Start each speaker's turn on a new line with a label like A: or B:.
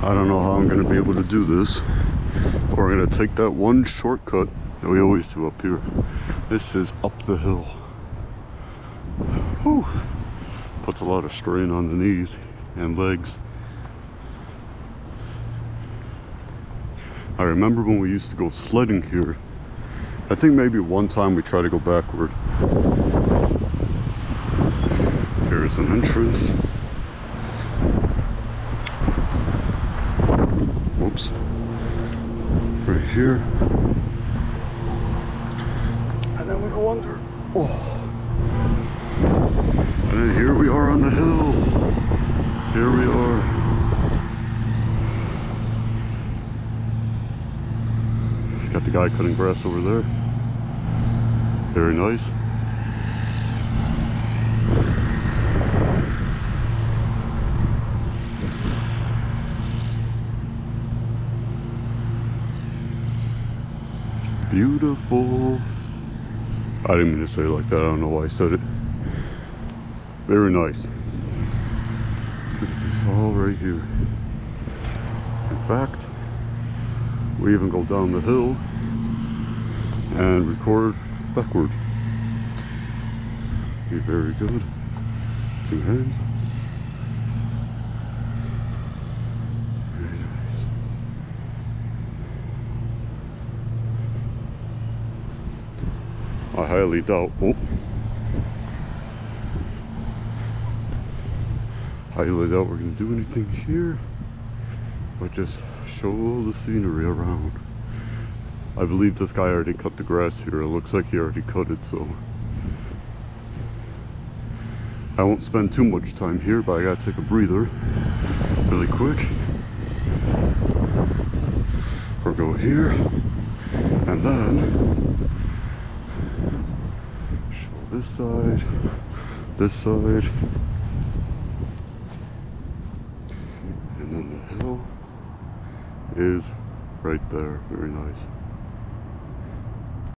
A: I don't know how I'm gonna be able to do this. But We're gonna take that one shortcut that we always do up here. This is up the hill. Whew. Puts a lot of strain on the knees and legs. I remember when we used to go sledding here. I think maybe one time we tried to go backward. Here's an entrance. Whoops. Right here. And then we go under. Oh. And then here we are on the hill. Here we are. Got the guy cutting grass over there. Very nice. Beautiful. I didn't mean to say it like that. I don't know why I said it. Very nice. Look at this all right here. In fact, we even go down the hill and record backward. Be very good. Two hands. Very nice. I highly doubt. Oh. Highly doubt we're gonna do anything here, but just show all the scenery around. I believe this guy already cut the grass here. It looks like he already cut it, so I won't spend too much time here, but I gotta take a breather really quick. Or go here, and then show this side, this side, and then the hill is right there. Very nice.